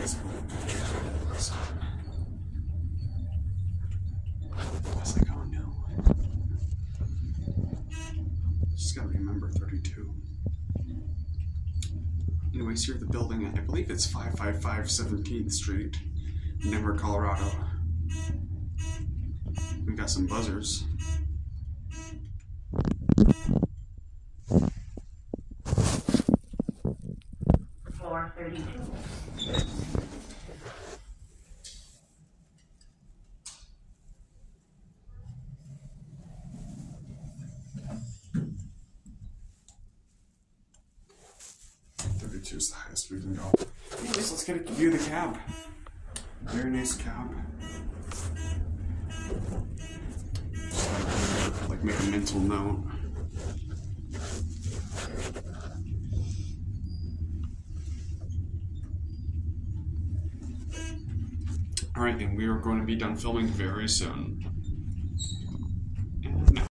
Just gotta remember 32. Anyways, here at the building, I believe it's 555 17th Street, Denver, Colorado. We got some buzzers. Floor thirty-two. Thirty-two is the highest we can go. Anyways, let's get a view of the cab. Very nice cab. Like, like make a mental note. All right, and we are going to be done filming very soon.